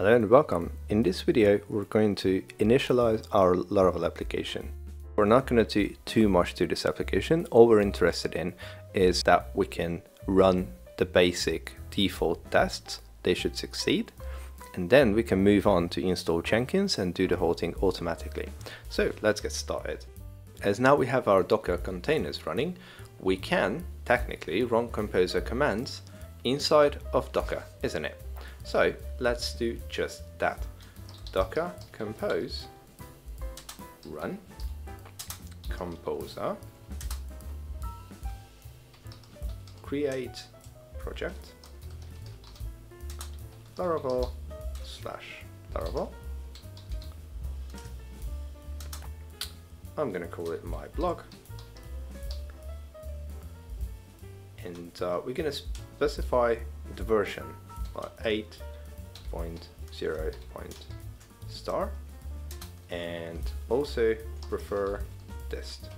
Hello and welcome. In this video we're going to initialize our Laravel application. We're not going to do too much to this application. All we're interested in is that we can run the basic default tests. They should succeed. And then we can move on to install Jenkins and do the whole thing automatically. So let's get started. As now we have our Docker containers running, we can technically run composer commands inside of Docker, isn't it? So let's do just that. Docker compose run composer create project laravel slash laravel. I'm gonna call it my blog. And uh, we're gonna specify the version 8.0 point star and also prefer dist.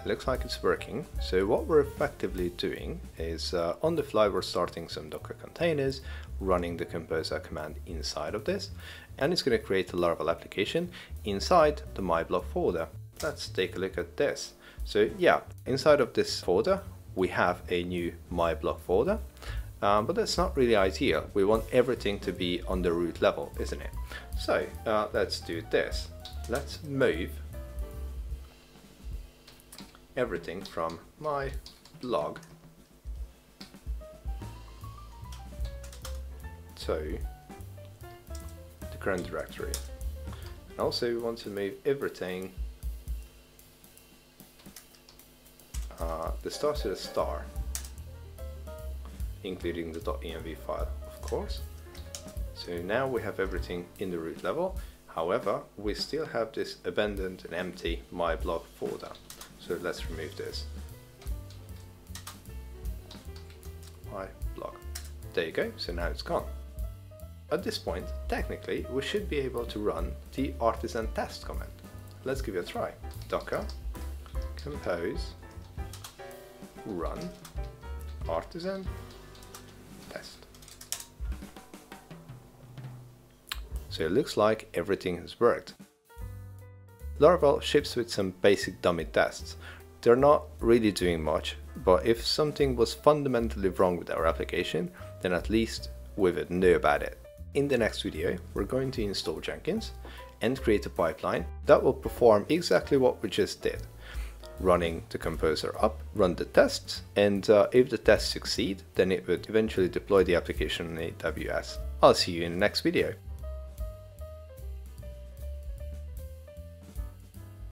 It looks like it's working. So what we're effectively doing is uh, on the fly we're starting some Docker containers, running the composer command inside of this, and it's going to create a Laravel application inside the myblog folder let's take a look at this. So yeah, inside of this folder, we have a new my myblog folder, um, but that's not really ideal. We want everything to be on the root level, isn't it? So uh, let's do this. Let's move everything from my blog to the current directory. And also we want to move everything uh, the star to the star, including the .env file, of course. So now we have everything in the root level. However, we still have this abandoned and empty my blog folder. So let's remove this. My blog. There you go. So now it's gone. At this point, technically, we should be able to run the artisan test command. Let's give it a try. Docker compose run artisan test. So it looks like everything has worked. Laravel ships with some basic dummy tests. They're not really doing much, but if something was fundamentally wrong with our application, then at least we would know about it. In the next video, we're going to install Jenkins and create a pipeline that will perform exactly what we just did running the composer up, run the tests, and uh, if the tests succeed, then it would eventually deploy the application in AWS. I'll see you in the next video.